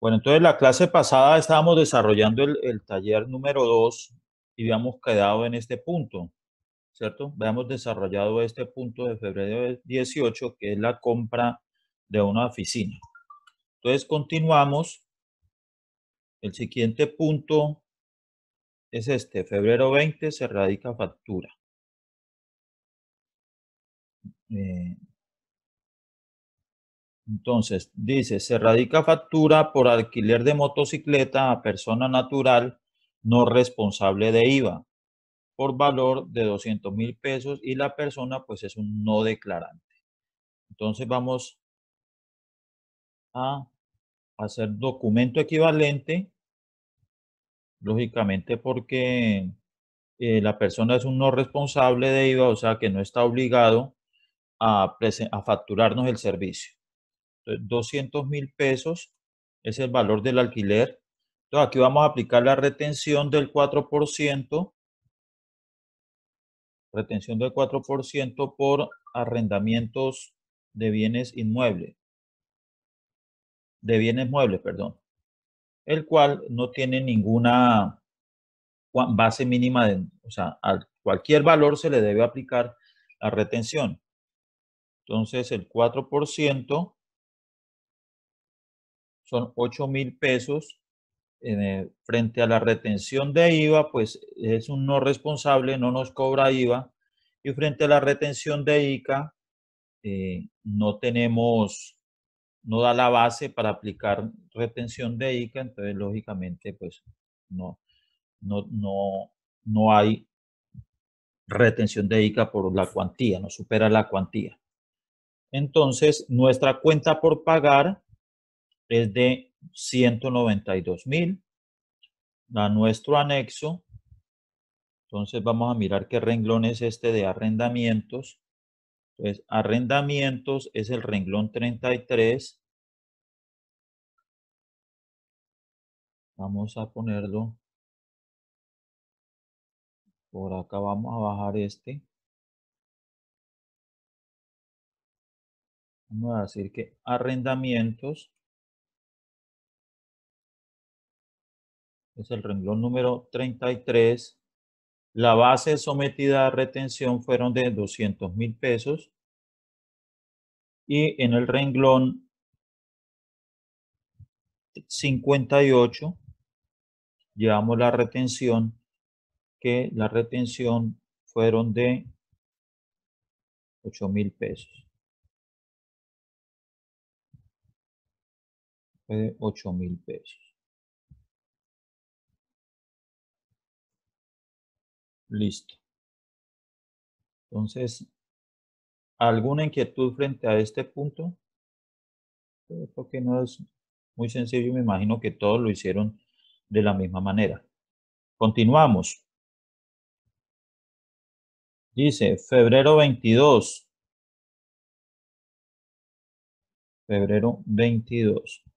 Bueno, entonces la clase pasada estábamos desarrollando el, taller número 2 y habíamos quedado en este punto, ¿cierto? Habíamos desarrollado este punto de febrero 18, que es la compra de una oficina. Entonces continuamos. El siguiente punto es este, febrero 20 se radica factura. Eh, entonces, dice, se radica factura por alquiler de motocicleta a persona natural no responsable de IVA por valor de 200 mil pesos y la persona pues es un no declarante. Entonces vamos a hacer documento equivalente, lógicamente porque eh, la persona es un no responsable de IVA, o sea que no está obligado a, a facturarnos el servicio. 200 mil pesos es el valor del alquiler. Entonces, aquí vamos a aplicar la retención del 4%, retención del 4% por arrendamientos de bienes inmuebles, de bienes muebles, perdón, el cual no tiene ninguna base mínima, de, o sea, a cualquier valor se le debe aplicar la retención. Entonces, el 4% son 8 mil pesos. Frente a la retención de IVA, pues es un no responsable, no nos cobra IVA. Y frente a la retención de ICA, eh, no tenemos, no da la base para aplicar retención de ICA, entonces lógicamente pues no, no, no, no hay retención de ICA por la cuantía, no supera la cuantía. Entonces, nuestra cuenta por pagar es de 192 mil. A nuestro anexo, entonces vamos a mirar qué renglón es este de arrendamientos. Pues arrendamientos es el renglón 33. Vamos a ponerlo. Por acá vamos a bajar este. Vamos a decir que arrendamientos es el renglón número 33. La base sometida a retención fueron de 200 mil pesos. Y en el renglón 58 llevamos la retención, que la retención fueron de 8 mil pesos. Fue de 8 mil pesos. Listo. Entonces, ¿alguna inquietud frente a este punto? Porque no es muy sencillo, me imagino que todos lo hicieron de la misma manera. Continuamos. Dice, febrero 22. Febrero 22.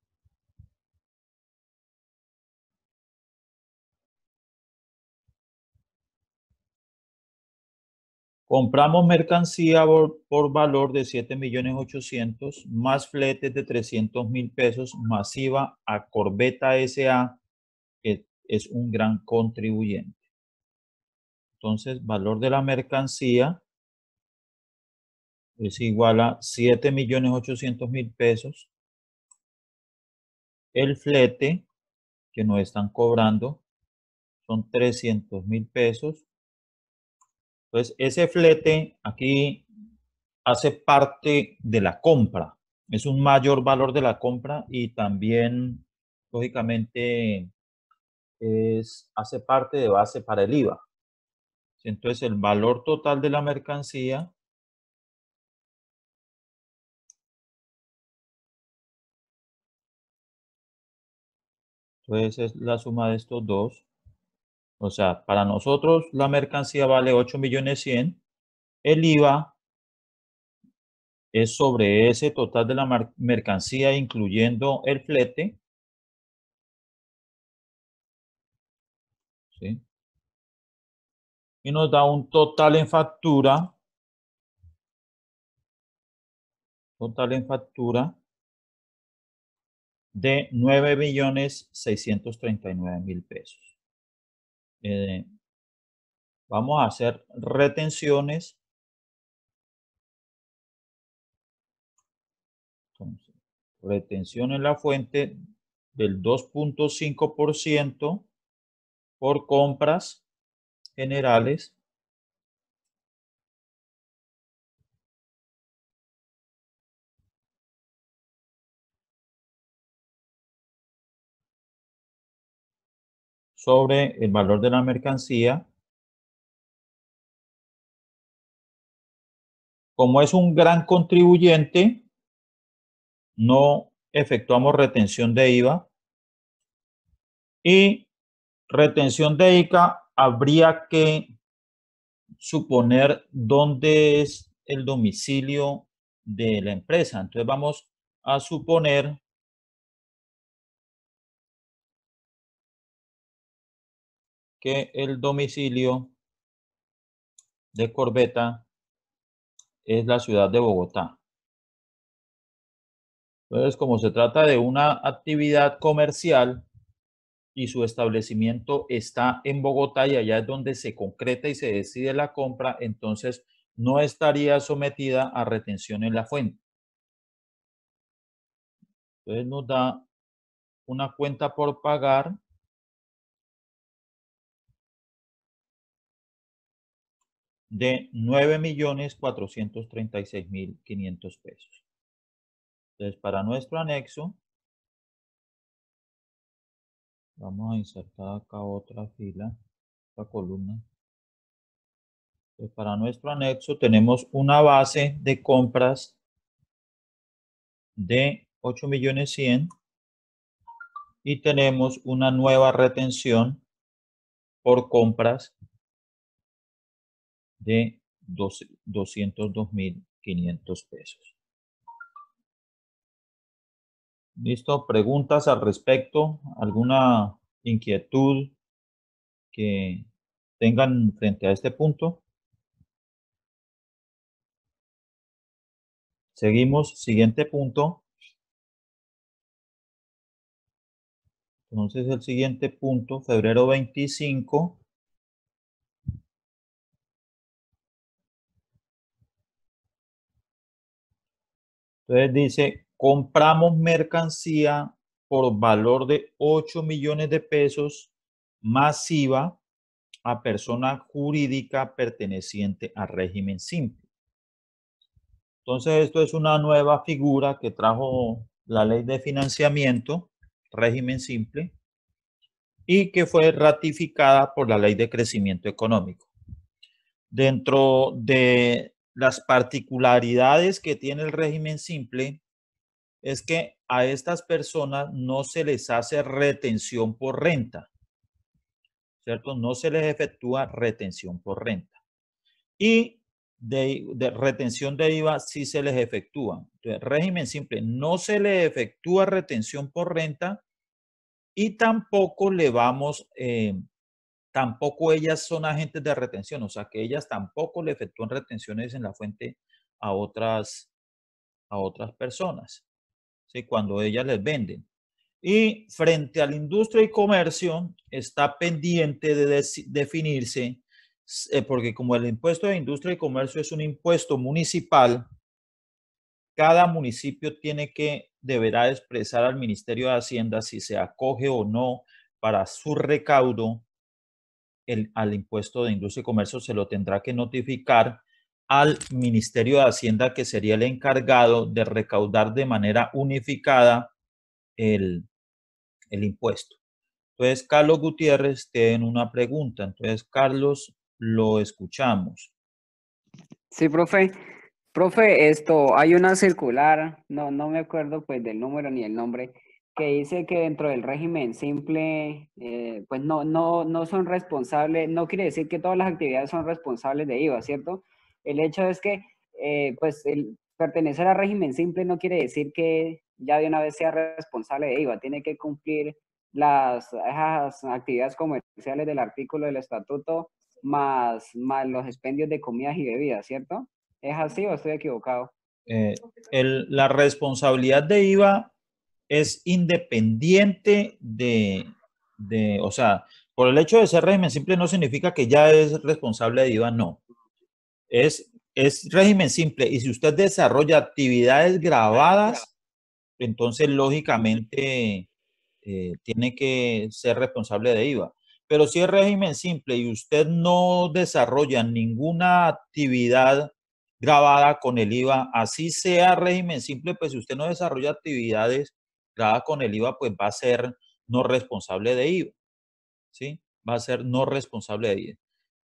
Compramos mercancía por, valor de 7 millones 800 más fletes de 300 mil pesos masiva a Corbeta SA, que es un gran contribuyente. Entonces, valor de la mercancía es igual a 7 millones 800 mil pesos. El flete que nos están cobrando son 300 mil pesos entonces, ese flete aquí hace parte de la compra, es un mayor valor de la compra y también, lógicamente, es, hace parte de base para el IVA. Entonces, el valor total de la mercancía Entonces es la suma de estos dos. O sea, para nosotros la mercancía vale 8 millones 100. El IVA es sobre ese total de la mercancía, incluyendo el flete. Y nos da un total en factura. Total en factura de 9 millones 639 mil pesos. Eh, vamos a hacer retenciones. Retención en la fuente del 2.5% por compras generales sobre el valor de la mercancía. Como es un gran contribuyente, no efectuamos retención de IVA. Y retención de ICA habría que suponer dónde es el domicilio de la empresa. Entonces vamos a suponer que el domicilio de Corbeta es la ciudad de Bogotá. Entonces, como se trata de una actividad comercial y su establecimiento está en Bogotá y allá es donde se concreta y se decide la compra, entonces no estaría sometida a retención en la fuente. Entonces nos da una cuenta por pagar de 9.436.500 pesos. Entonces, para nuestro anexo, vamos a insertar acá otra fila, otra columna. Entonces, para nuestro anexo tenemos una base de compras de 8.100.000 y tenemos una nueva retención por compras de 202.500 pesos. ¿Listo? ¿Preguntas al respecto? ¿Alguna inquietud que tengan frente a este punto? Seguimos, siguiente punto. Entonces el siguiente punto, febrero 25, Entonces dice, compramos mercancía por valor de 8 millones de pesos masiva a persona jurídica perteneciente al régimen simple. Entonces esto es una nueva figura que trajo la ley de financiamiento, régimen simple, y que fue ratificada por la ley de crecimiento económico. Dentro de las particularidades que tiene el régimen simple es que a estas personas no se les hace retención por renta, ¿cierto? No se les efectúa retención por renta. Y de, retención de IVA sí se les efectúa. Régimen simple, no se le efectúa retención por renta y tampoco le vamos eh, tampoco ellas son agentes de retención, o sea que ellas tampoco le efectúan retenciones en la fuente a otras, a otras personas, ¿sí? cuando ellas les venden. Y frente a la industria y comercio está pendiente de definirse, eh, porque como el impuesto de industria y comercio es un impuesto municipal, cada municipio tiene que, deberá expresar al Ministerio de Hacienda si se acoge o no para su recaudo al impuesto de industria y comercio se lo tendrá que notificar al Ministerio de Hacienda, que sería el encargado de recaudar de manera unificada el, el impuesto. Entonces, Carlos Gutiérrez tiene una pregunta. Entonces, Carlos, lo escuchamos. Sí, profe. Profe, esto, hay una circular, no, no me acuerdo pues del número ni el nombre, que dice que dentro del régimen simple, eh, pues no, no, no son responsables, no quiere decir que todas las actividades son responsables de IVA, ¿cierto? El hecho es que, eh, pues, el pertenecer al régimen simple no quiere decir que ya de una vez sea responsable de IVA, tiene que cumplir las esas actividades comerciales del artículo del estatuto más, más los expendios de comidas y bebidas, ¿cierto? ¿Es así o estoy equivocado? Eh, la responsabilidad de IVA es independiente de, de, o sea, por el hecho de ser régimen simple no significa que ya es responsable de IVA, no. Es, es régimen simple y si usted desarrolla actividades grabadas, entonces lógicamente eh, tiene que ser responsable de IVA. Pero si es régimen simple y usted no desarrolla ninguna actividad grabada con el IVA, así sea régimen simple, pues si usted no desarrolla actividades grabadas con el IVA, pues va a ser no responsable de IVA. ¿Sí? Va a ser no responsable de IVA.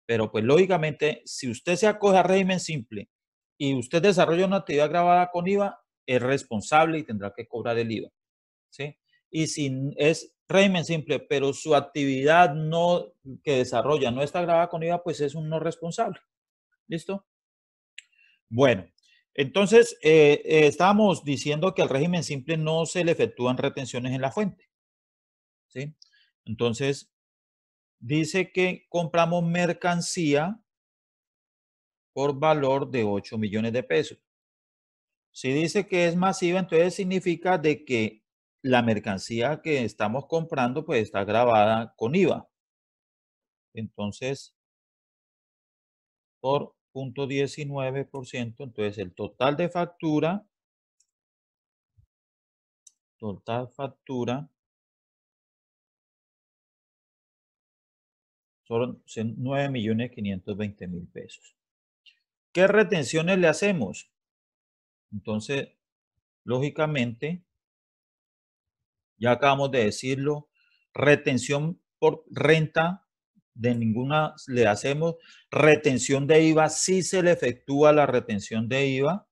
Pero pues lógicamente, si usted se acoge a régimen simple y usted desarrolla una actividad grabada con IVA, es responsable y tendrá que cobrar el IVA. ¿Sí? Y si es régimen simple, pero su actividad no que desarrolla no está grabada con IVA, pues es un no responsable. ¿Listo? Bueno, entonces eh, eh, estábamos diciendo que al régimen simple no se le efectúan retenciones en la fuente. ¿Sí? Entonces, dice que compramos mercancía por valor de 8 millones de pesos. Si dice que es masiva, entonces significa de que la mercancía que estamos comprando pues está grabada con IVA. Entonces, por 0.19%, entonces el total de factura, total factura, son 9.520.000 pesos. ¿Qué retenciones le hacemos? Entonces, lógicamente, ya acabamos de decirlo, retención por renta de ninguna le hacemos. Retención de IVA, sí se le efectúa la retención de IVA.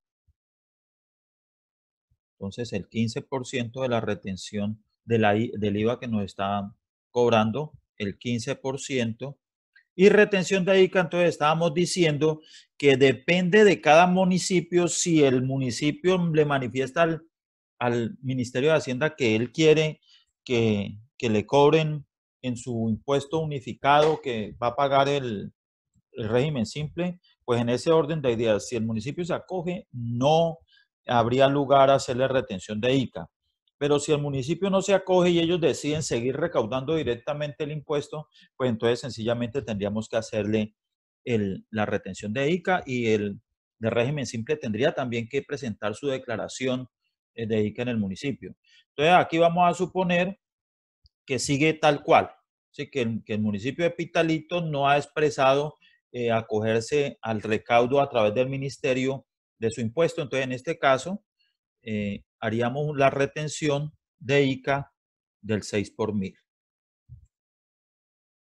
Entonces, el 15% de la retención de del IVA que nos está cobrando, el 15%. Y retención de ICA, entonces estábamos diciendo que depende de cada municipio si el municipio le manifiesta al, al Ministerio de Hacienda que él quiere que, que, le cobren en su impuesto unificado que va a pagar el, régimen simple, pues en ese orden de ideas, si el municipio se acoge, no habría lugar a hacerle retención de ICA. Pero si el municipio no se acoge y ellos deciden seguir recaudando directamente el impuesto, pues entonces sencillamente tendríamos que hacerle la retención de ICA y el de régimen simple tendría también que presentar su declaración eh, de ICA en el municipio. Entonces aquí vamos a suponer que sigue tal cual, ¿sí? que, el, que el municipio de Pitalito no ha expresado eh, acogerse al recaudo a través del ministerio de su impuesto. Entonces en este caso eh, haríamos la retención de ICA del 6 por mil.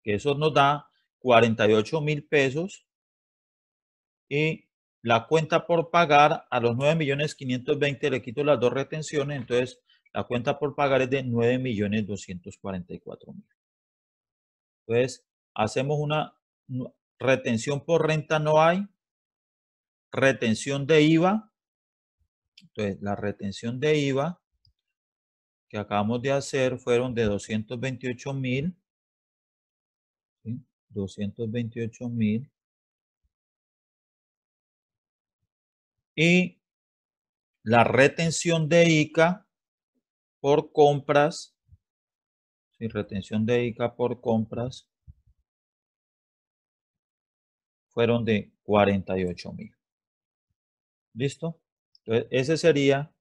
Que eso nos da 48 mil pesos y la cuenta por pagar a los 9 millones 520 le quito las dos retenciones, entonces la cuenta por pagar es de 9 millones 244 mil. Entonces, hacemos una retención por renta no hay, retención de IVA. Entonces, la retención de IVA que acabamos de hacer fueron de 228 mil. 228 mil y la retención de ICA por compras, sí, retención de ICA por compras, fueron de 48 mil. ¿Listo? Entonces, ese sería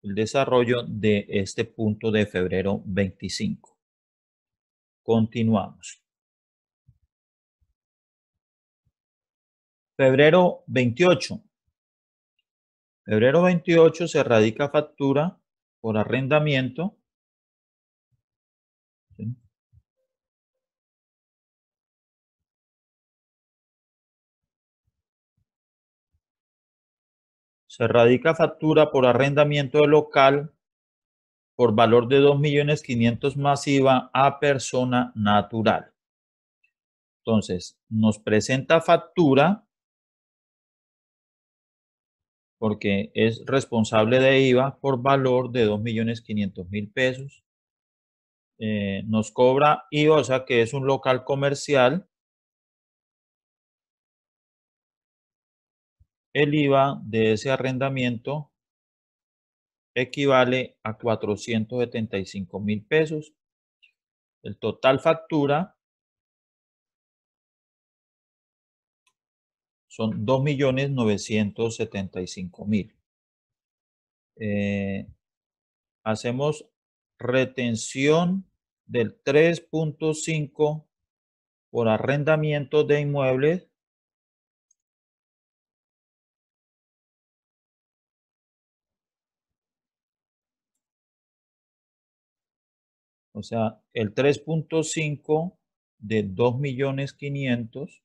el desarrollo de este punto de febrero 25. Continuamos. Febrero 28. Febrero 28 se radica factura por arrendamiento. Se radica factura por arrendamiento de local por valor de 2.500.000 masiva a persona natural. Entonces, nos presenta factura porque es responsable de IVA por valor de 2.500.000 pesos. Eh, nos cobra IVA, o sea que es un local comercial. El IVA de ese arrendamiento equivale a 475 mil pesos. El total factura son 2.975.000. Eh, hacemos retención del 3.5 por arrendamiento de inmuebles O sea, el 3.5 de 2.500.000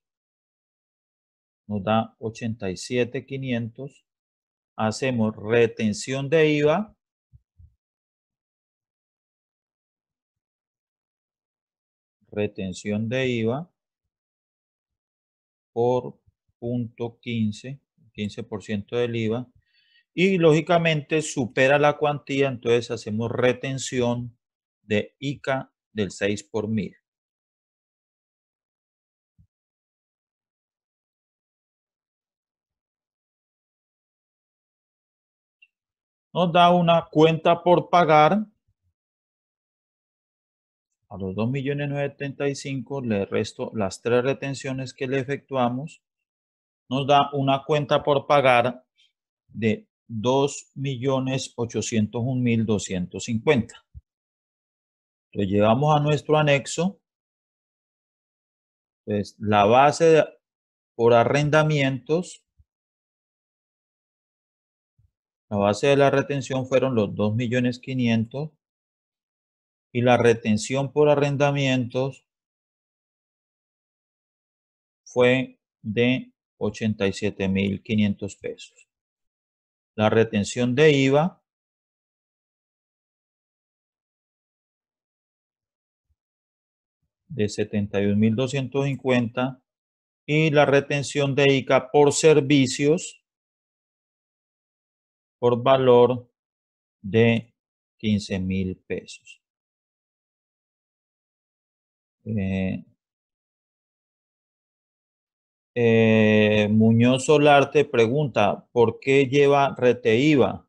nos da 87.500. Hacemos retención de IVA. Retención de IVA por punto 15, 15% del IVA. Y lógicamente supera la cuantía, entonces hacemos retención de ICA del 6 por mil. Nos da una cuenta por pagar a los 2.975 le resto las tres retenciones que le efectuamos. Nos da una cuenta por pagar de 2.801.250. Lo llevamos a nuestro anexo. Pues la base por arrendamientos. La base de la retención fueron los 2.500.000 y la retención por arrendamientos fue de 87.500 pesos. La retención de IVA de 71.250 y la retención de ICA por servicios por valor de 15.000 pesos. Eh, eh, Muñoz Solarte pregunta, ¿por qué lleva rete IVA?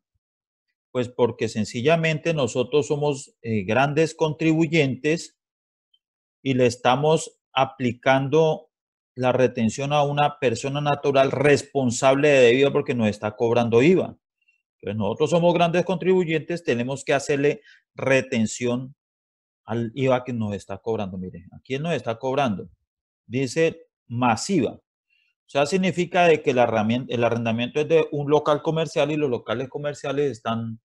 Pues porque sencillamente nosotros somos eh, grandes contribuyentes y le estamos aplicando la retención a una persona natural responsable de debido porque nos está cobrando IVA. Entonces nosotros somos grandes contribuyentes, tenemos que hacerle retención al IVA que nos está cobrando. Miren, ¿a quién nos está cobrando? Dice masiva. O sea, significa de que el, arrendamiento es de un local comercial y los locales comerciales están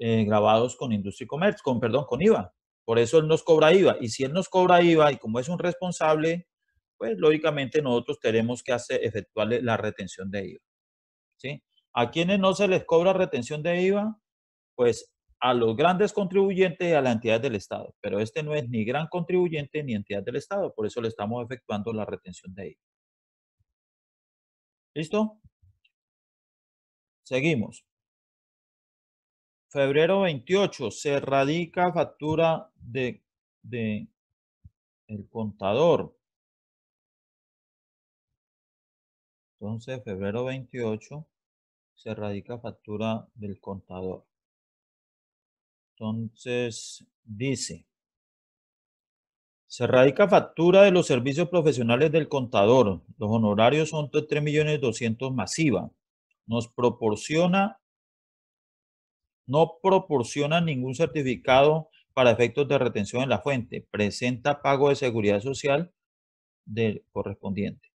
eh, grabados con industria y comercio, con, perdón, con IVA. Por eso él nos cobra IVA. Y si él nos cobra IVA y como es un responsable, pues lógicamente nosotros tenemos que hacer, efectuarle la retención de IVA. ¿A quienes no se les cobra retención de IVA? Pues a los grandes contribuyentes y a las entidades del Estado. Pero este no es ni gran contribuyente ni entidad del Estado. Por eso le estamos efectuando la retención de IVA. ¿Listo? Seguimos. Febrero 28, se radica factura de, de el contador. Entonces, febrero 28, se radica factura del contador. Entonces, dice, se radica factura de los servicios profesionales del contador. Los honorarios son de 3.200.000 masiva. Nos proporciona no proporciona ningún certificado para efectos de retención en la fuente. Presenta pago de seguridad social del correspondiente.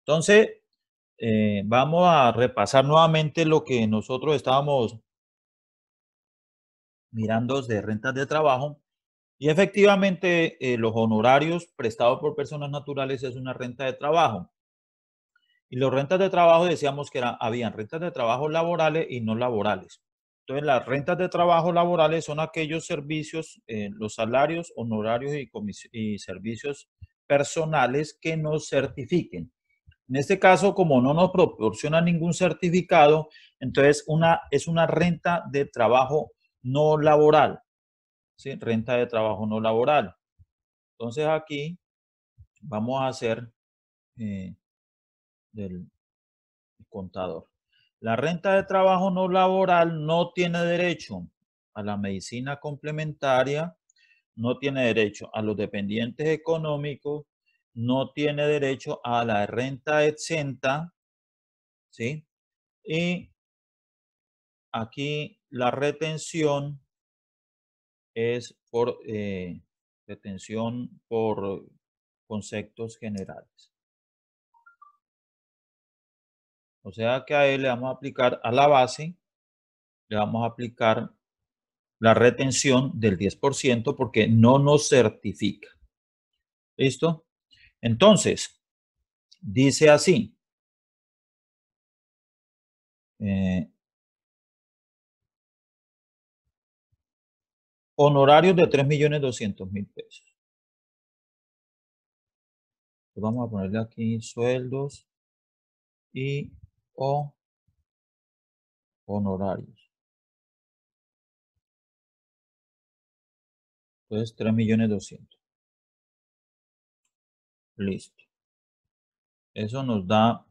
Entonces, eh, vamos a repasar nuevamente lo que nosotros estábamos mirando de rentas de trabajo. Y efectivamente, eh, los honorarios prestados por personas naturales es una renta de trabajo. Y los rentas de trabajo decíamos que habían rentas de trabajo laborales y no laborales. Entonces, las rentas de trabajo laborales son aquellos servicios, eh, los salarios, honorarios y, y servicios personales que nos certifiquen. En este caso, como no nos proporciona ningún certificado, entonces una, es una renta de trabajo no laboral. ¿sí? Renta de trabajo no laboral. Entonces aquí vamos a hacer eh, del contador. La renta de trabajo no laboral no tiene derecho a la medicina complementaria, no tiene derecho a los dependientes económicos, no tiene derecho a la renta exenta, ¿sí? Y aquí la retención es por eh, retención por conceptos generales. O sea que a él le vamos a aplicar a la base, le vamos a aplicar la retención del 10% porque no nos certifica. ¿Listo? Entonces, dice así. Eh, honorarios de 3.200.000 pesos. Vamos a ponerle aquí sueldos y o honorarios. Entonces, 3.200.000. Listo. Eso nos da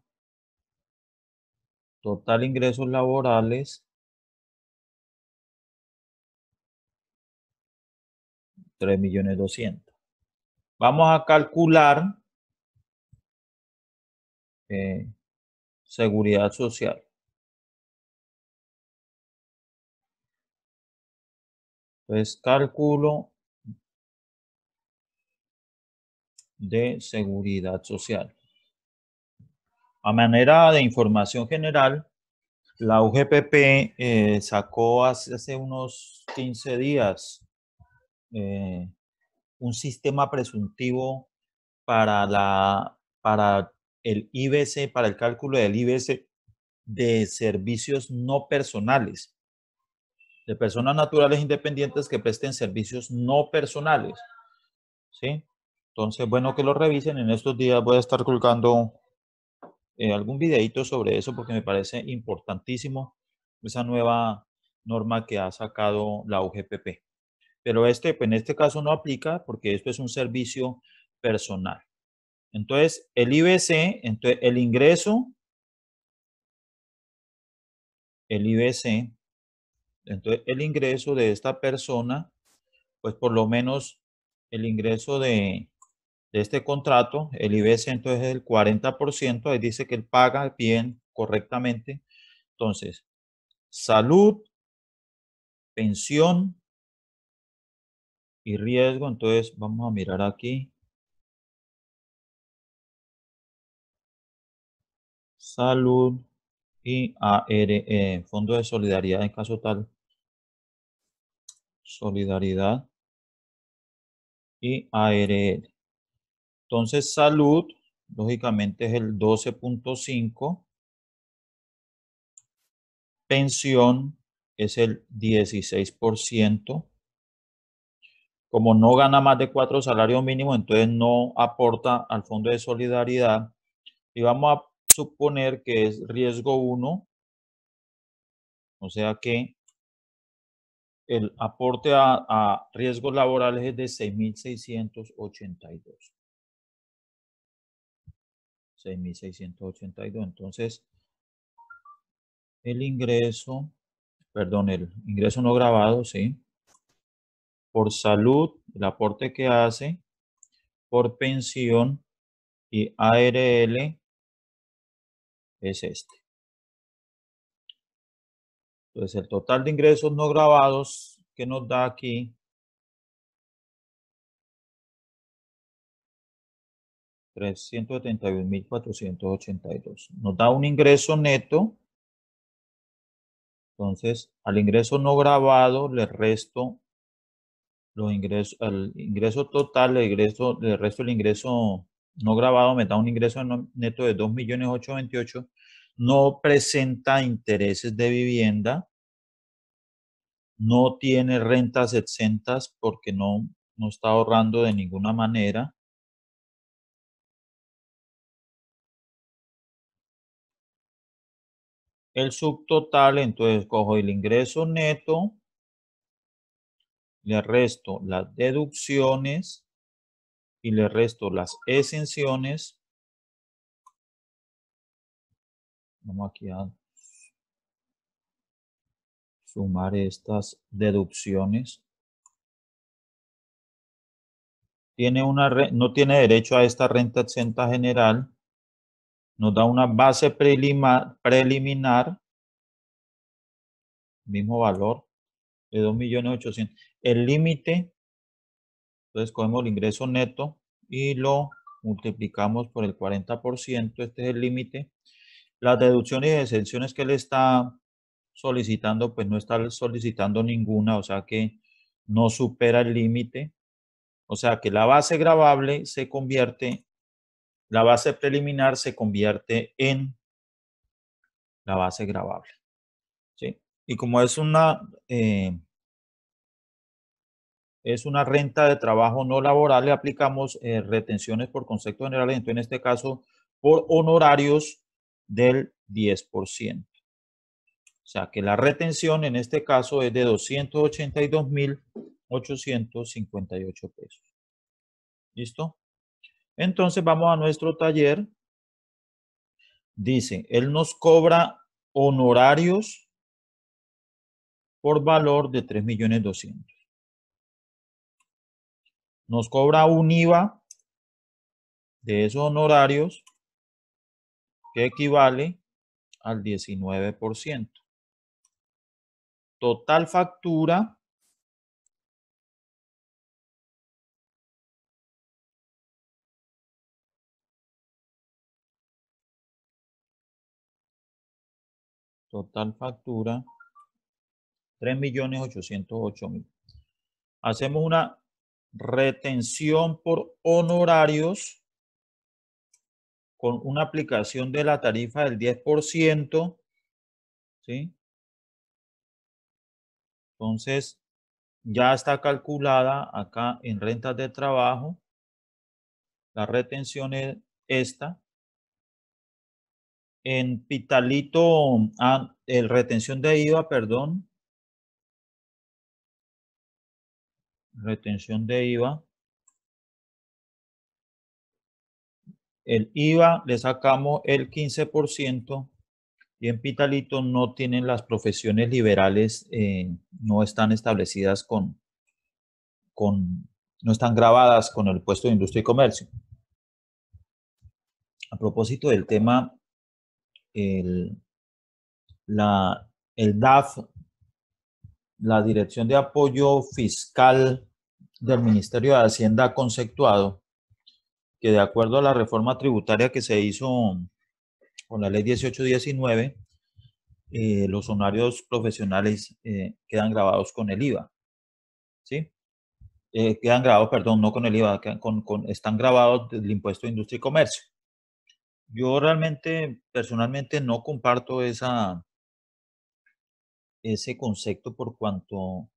total ingresos laborales 3 millones 200. Vamos a calcular eh, seguridad social. Entonces, cálculo de seguridad social. A manera de información general, la UGPP eh, sacó hace, unos 15 días eh, un sistema presuntivo para, la, para el IBC, para el cálculo del IBC de servicios no personales, de personas naturales independientes que presten servicios no personales. ¿Sí? Entonces, bueno que lo revisen. En estos días voy a estar colgando eh, algún videito sobre eso porque me parece importantísimo esa nueva norma que ha sacado la UGPP. Pero este, pues, en este caso no aplica porque esto es un servicio personal. Entonces, el IBC, entonces el ingreso, el IBC, entonces el ingreso de esta persona, pues por lo menos el ingreso de, de este contrato, el IBC entonces es el 40%, ahí dice que él paga bien, correctamente. Entonces, salud, pensión, y riesgo. Entonces vamos a mirar aquí. Salud y AR, eh, Fondo de Solidaridad en caso tal. Solidaridad y ARL. Entonces salud, lógicamente es el 12.5. Pensión es el 16% como no gana más de cuatro salarios mínimos, entonces no aporta al Fondo de Solidaridad. Y vamos a suponer que es riesgo 1, o sea que el aporte a, riesgos laborales es de 6.682. 6.682. Entonces, el ingreso, perdón, el ingreso no grabado, sí, por salud, el aporte que hace, por pensión y ARL es este. Entonces, el total de ingresos no grabados que nos da aquí $371,482. Nos da un ingreso neto. Entonces, al ingreso no grabado le resto los ingresos, el ingreso total, el ingreso, el resto del ingreso no grabado me da un ingreso neto de 2.828.000, no presenta intereses de vivienda, no tiene rentas exentas porque no, no está ahorrando de ninguna manera. El subtotal, entonces cojo el ingreso neto le resto las deducciones y le resto las exenciones. Vamos aquí a sumar estas deducciones. Tiene una, no tiene derecho a esta renta exenta general. Nos da una base preliminar, preliminar mismo valor de 2.800.000. El límite, entonces cogemos el ingreso neto y lo multiplicamos por el 40%, este es el límite. Las deducciones y exenciones que le está solicitando, pues no está solicitando ninguna, o sea que no supera el límite. O sea que la base gravable se convierte, la base preliminar se convierte en la base gravable. ¿sí? Y como es una, eh, es una renta de trabajo no laboral, le aplicamos eh, retenciones por concepto general, entonces en este caso por honorarios del 10%. O sea que la retención en este caso es de 282.858 pesos. ¿Listo? Entonces vamos a nuestro taller. Dice, él nos cobra honorarios por valor de 3.200.000. Nos cobra un IVA de esos honorarios que equivale al 19%. Total factura Total factura 3.808.000. Hacemos una retención por honorarios con una aplicación de la tarifa del 10%, ¿sí? Entonces, ya está calculada acá en rentas de trabajo. La retención es esta. En Pitalito, ah, el retención de IVA, perdón. Retención de IVA. El IVA le sacamos el 15% y en Pitalito no tienen las profesiones liberales, eh, no están establecidas con, con, no están grabadas con el puesto de industria y comercio. A propósito del tema, el, la, el DAF, la Dirección de Apoyo Fiscal del Ministerio de Hacienda ha conceptuado que de acuerdo a la reforma tributaria que se hizo con la ley 1819, eh, los honorarios profesionales eh, quedan grabados con el IVA. ¿Sí? Eh, quedan grabados, perdón, no con el IVA, con, están grabados del impuesto de industria y comercio. Yo realmente, personalmente, no comparto esa, ese concepto por cuanto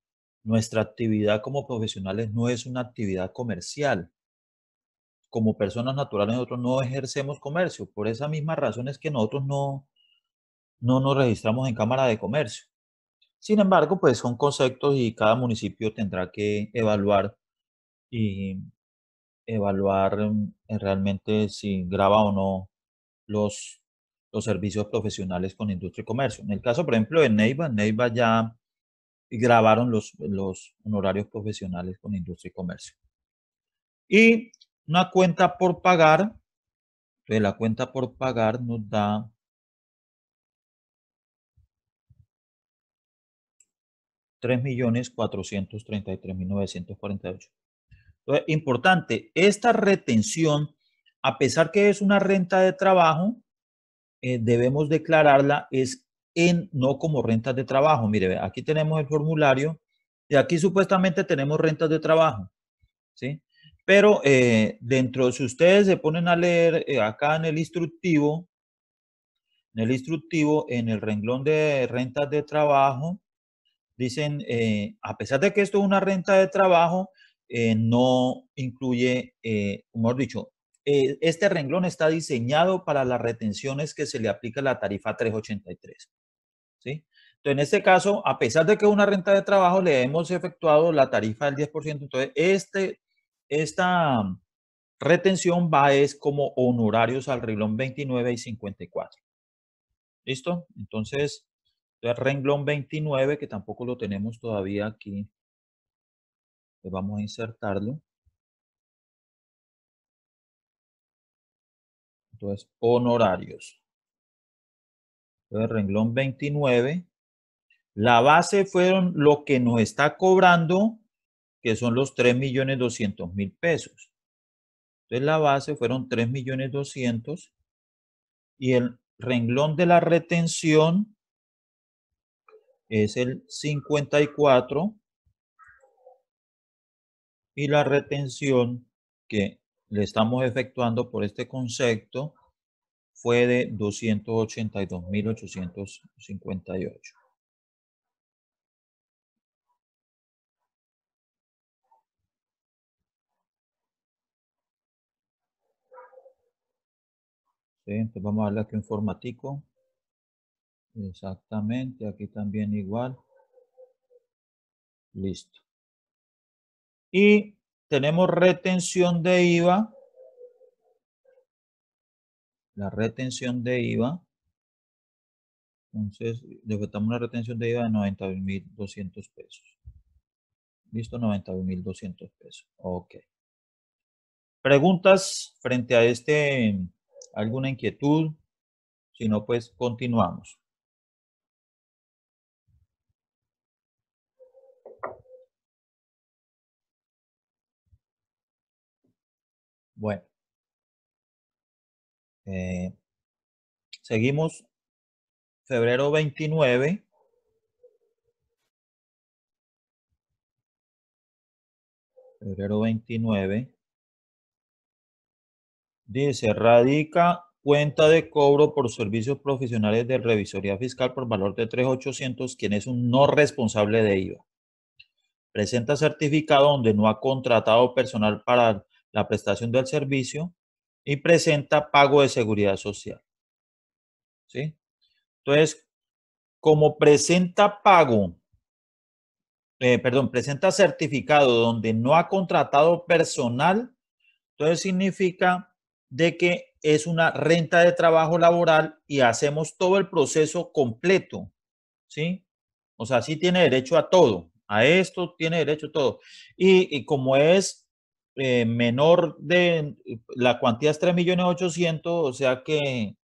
nuestra actividad como profesionales no es una actividad comercial como personas naturales nosotros no ejercemos comercio. Por esa misma razón es que nosotros no, no nos registramos en Cámara de Comercio. Sin embargo, pues son conceptos y cada municipio tendrá que evaluar y evaluar mm, realmente si graba o no los, los servicios profesionales con industria y comercio. En el caso, por ejemplo, de Neiva, Neiva ya grabaron los, los honorarios profesionales con industria y comercio. Y una cuenta por pagar, entonces la cuenta por pagar nos da tres millones cuatrocientos treinta y tres mil novecientos cuarenta y ocho. Entonces, importante, esta retención, a pesar que es una renta de trabajo, eh, debemos declararla es en no como rentas de trabajo. Mire, aquí tenemos el formulario y aquí supuestamente tenemos rentas de trabajo, ¿sí? Pero eh, dentro, si ustedes se ponen a leer eh, acá en el instructivo, en el instructivo, en el renglón de rentas de trabajo, dicen, a pesar de que esto es una renta de trabajo, no incluye, mejor dicho, este renglón está diseñado para las retenciones que se le aplica la tarifa 383. ¿sí? Entonces, en este caso, a pesar de que es una renta de trabajo, le hemos efectuado la tarifa del 10%. Entonces, este esta retención va es como honorarios al reglón 29 y 54. ¿Listo? Entonces, Entonces, renglón 29, que tampoco lo tenemos todavía aquí. Le vamos a insertarlo. Entonces, honorarios. Entonces, renglón 29. La base fueron lo que nos está cobrando, que son los 3.200.000 pesos. Entonces, la base fueron 3.200.000 y el renglón de la retención es el 54 y la retención que le estamos efectuando por este concepto fue de 282.858. ¿Sí? Entonces vamos a darle aquí un formatico. Exactamente, aquí también igual. Listo. Y tenemos retención de IVA. La retención de IVA. Entonces, decretamos una retención de IVA de 90.200 pesos. Listo, 90.200 pesos. Ok. ¿Preguntas frente a este? ¿Alguna inquietud? Si no, pues continuamos. Bueno. Eh, seguimos febrero 29. Febrero 29. Dice, radica cuenta de cobro por servicios profesionales de revisoría fiscal por valor de 3.800, quien es un no responsable de IVA. Presenta certificado donde no ha contratado personal para la prestación del servicio y presenta pago de seguridad social. ¿Sí? Entonces, como presenta pago, eh, perdón, presenta certificado donde no ha contratado personal, entonces significa de que es una renta de trabajo laboral y hacemos todo el proceso completo, ¿sí? O sea, sí tiene derecho a todo, a esto tiene derecho todo. Y, y como es eh, menor de, la cuantía es 3.800.000, o sea que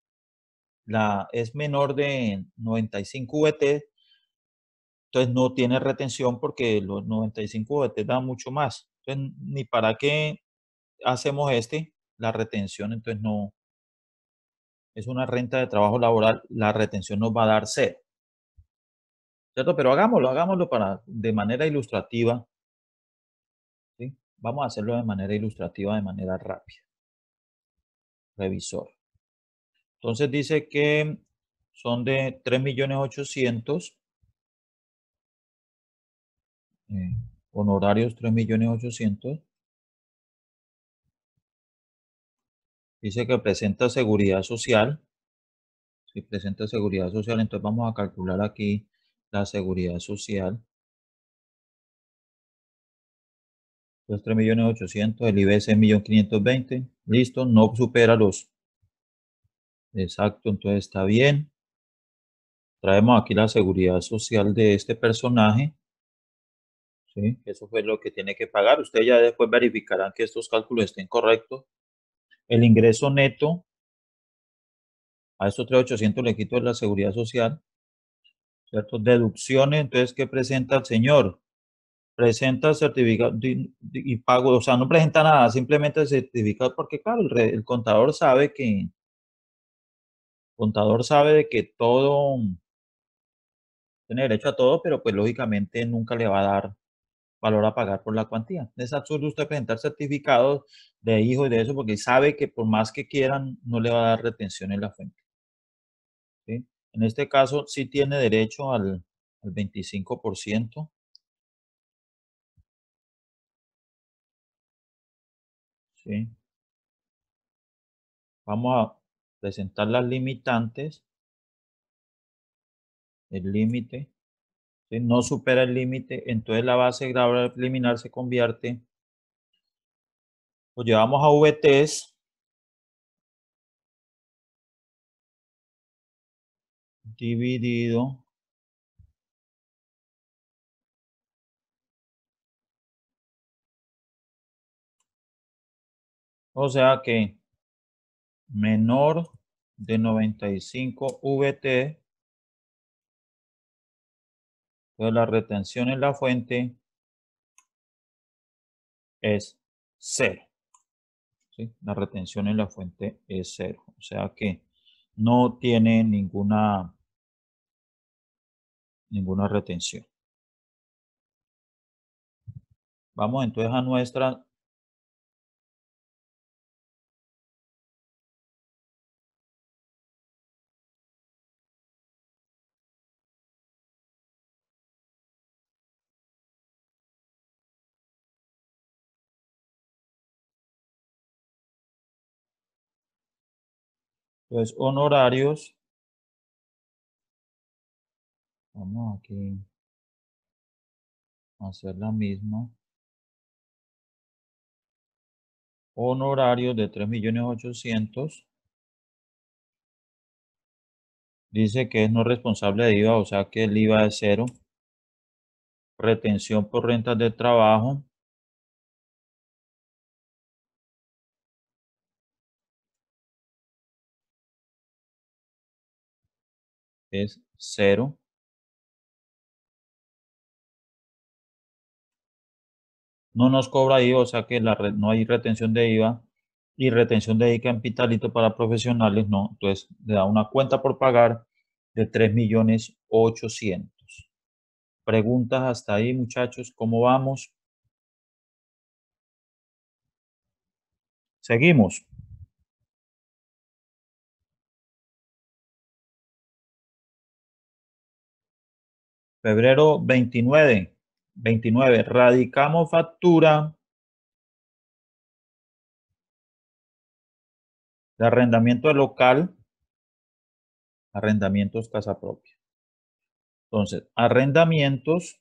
la, es menor de 95 VT, entonces no tiene retención porque los 95 VT dan mucho más. Entonces, ni para qué hacemos este, la retención, entonces no, es una renta de trabajo laboral, la retención nos va a dar cero. ¿Cierto? Pero hagámoslo, hagámoslo para, de manera ilustrativa Vamos a hacerlo de manera ilustrativa, de manera rápida. Revisor. Entonces dice que son de 3.800.000. Eh, honorarios 3.800.000. Dice que presenta seguridad social. Si presenta seguridad social, entonces vamos a calcular aquí la seguridad social. Los 3.800.000, el IBS es 1.520.000. Listo, no supera los. Exacto, entonces está bien. Traemos aquí la seguridad social de este personaje. ¿Sí? Eso fue lo que tiene que pagar. Ustedes ya después verificarán que estos cálculos estén correctos. El ingreso neto. A estos 3.800 le quito la seguridad social. ¿Cierto? Deducciones, entonces, ¿qué presenta el señor? Presenta certificado y pago, o sea, no presenta nada, simplemente el certificado, porque claro, el, contador sabe que, el contador sabe de que todo, tiene derecho a todo, pero pues lógicamente nunca le va a dar valor a pagar por la cuantía. Es absurdo usted presentar certificados de hijo y de eso, porque sabe que por más que quieran, no le va a dar retención en la fuente. En este caso, sí tiene derecho al, al 25%. ¿Sí? Vamos a presentar las limitantes. El límite no supera el límite, entonces la base grave preliminar se convierte, lo llevamos a VTs, dividido O sea que menor de 95 VT, pues la retención en la fuente es cero. La retención en la fuente es cero. O sea que no tiene ninguna, ninguna retención. Vamos entonces a nuestra Entonces, honorarios. Vamos aquí a hacer la misma. Honorarios de 3.800.000. Dice que es no responsable de IVA, o sea que el IVA es cero. Retención por rentas de trabajo. Es cero. No nos cobra IVA, o sea que la, no hay retención de IVA y retención de capitalito para profesionales, no. Entonces, le da una cuenta por pagar de 3.800.000. Preguntas hasta ahí, muchachos, ¿cómo vamos? Seguimos. Febrero 29. 29. Radicamos factura de arrendamiento local. Arrendamientos casa propia. Entonces, arrendamientos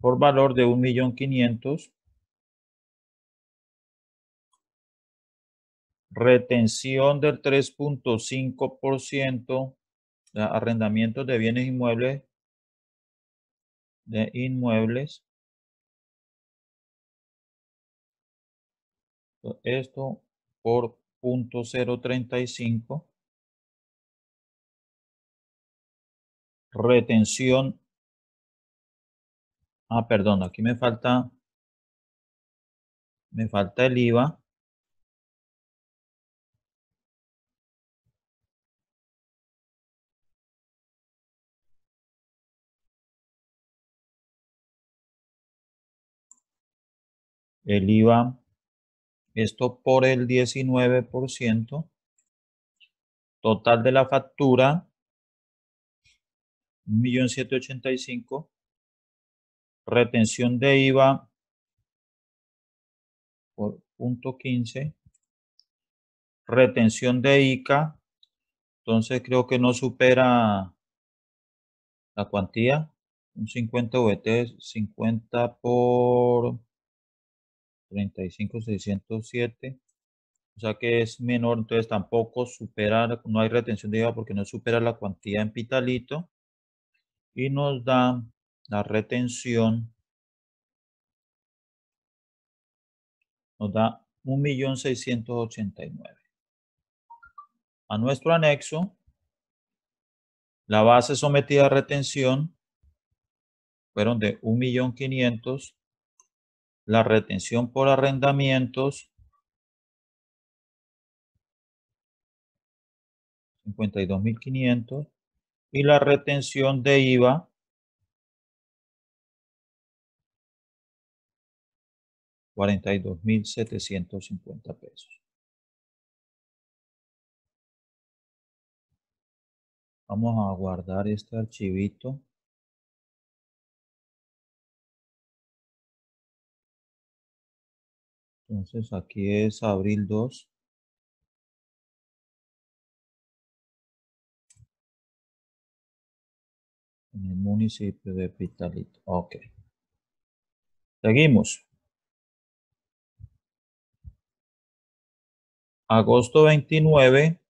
por valor de 1.500.000. Retención del 3.5% arrendamientos de bienes inmuebles, de inmuebles. Esto por punto 035. Retención. Ah, perdón, aquí me falta, me falta el IVA. El IVA, esto por el 19%, total de la factura, 1.785.000, retención de IVA por punto 15, retención de ICA, entonces creo que no supera la cuantía, un 50 VT, 50 por 35,607. O sea que es menor, entonces tampoco supera, no hay retención de IVA porque no supera la cuantía en pitalito. Y nos da la retención, nos da 1.689. A nuestro anexo, la base sometida a retención fueron de 1.500.000 la retención por arrendamientos 52.500 y la retención de IVA $42.750 pesos. Vamos a guardar este archivito. Entonces aquí es abril 2. En el municipio de Pitalito. Ok. Seguimos. Agosto 29.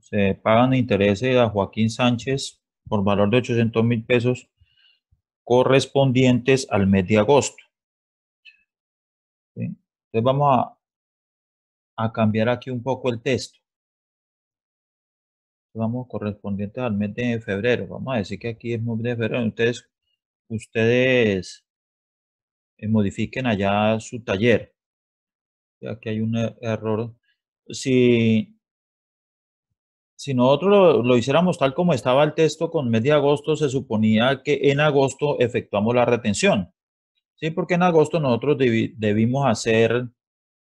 Se pagan intereses a Joaquín Sánchez por valor de 800 mil pesos correspondientes al mes de agosto. Entonces vamos a, cambiar aquí un poco el texto. Vamos correspondientes al mes de febrero. Vamos a decir que aquí es mes de febrero. Ustedes, ustedes eh, modifiquen allá su taller. Aquí hay un er, error. Si, si nosotros lo, lo, hiciéramos tal como estaba el texto con mes de agosto, se suponía que en agosto efectuamos la retención. ¿Sí? Porque en agosto nosotros debimos hacer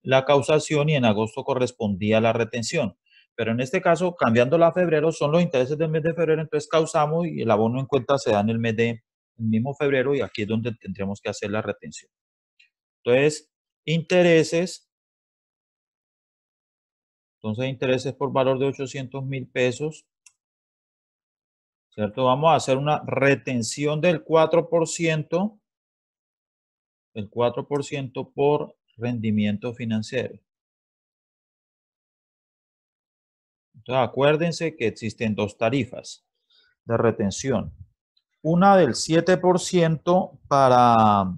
la causación y en agosto correspondía la retención. Pero en este caso, cambiándola a febrero, son los intereses del mes de febrero, entonces causamos y el abono en cuenta se da en el mes de mismo febrero y aquí es donde tendremos que hacer la retención. Entonces, intereses. Entonces, intereses por valor de 800 mil pesos. ¿Cierto? Vamos a hacer una retención del 4%. El 4% por rendimiento financiero. Entonces, acuérdense que existen dos tarifas de retención. Una del 7% para,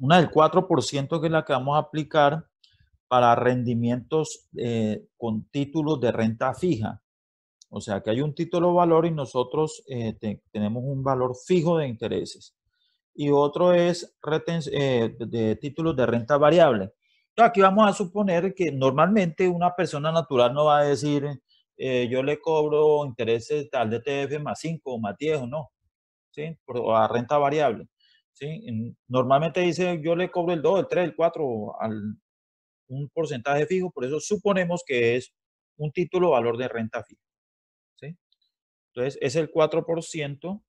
una del 4% que es la que vamos a aplicar para rendimientos eh, con títulos de renta fija. O sea, que hay un título valor y nosotros eh, tenemos un valor fijo de intereses y otro es eh, de títulos de renta variable. Aquí vamos a suponer que normalmente una persona natural no va a decir, eh, yo le cobro intereses al DTF más 5 o más 10 o no, ¿sí? Por, a renta variable. ¿sí? Normalmente dice, yo le cobro el 2, el 3, el 4, al, un porcentaje fijo, por eso suponemos que es un título valor de renta fija. ¿sí? Entonces, es el 4%